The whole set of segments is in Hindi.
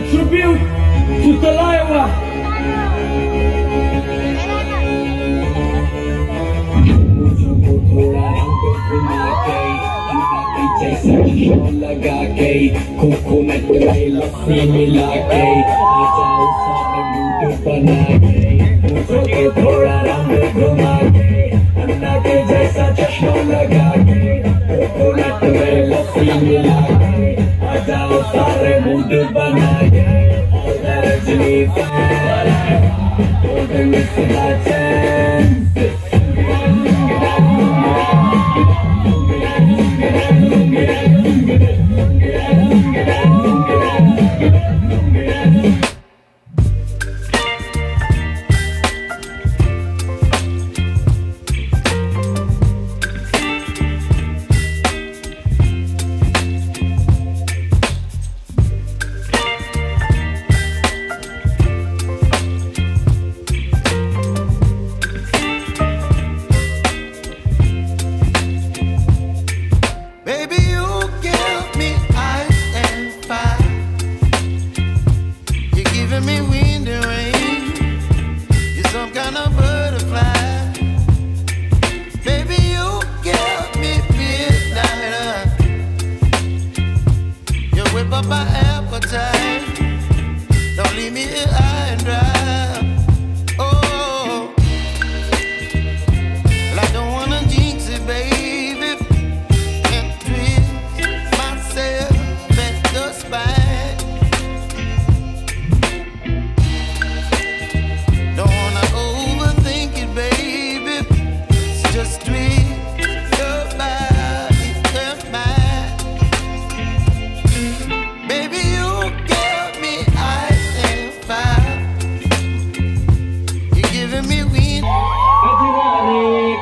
a tribute. लगा के कोकोनट में लस्सी मिला के आ सारे मूड बना के थोड़ा रंग घुमा के अन्ना के जैसा चश्मा लगा के कोकोनट में लस्सी मिला के आ जाओ सारे मूड बना के रजनी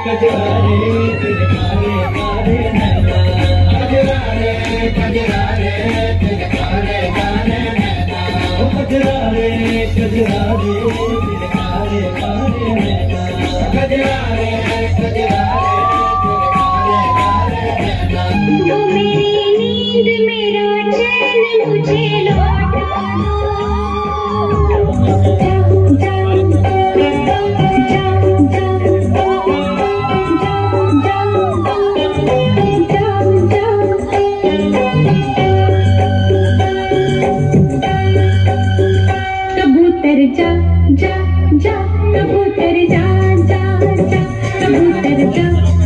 तेरे कारे कारे नैना कजरारे तेरे कारे कारे नैना ओ कजरारे you.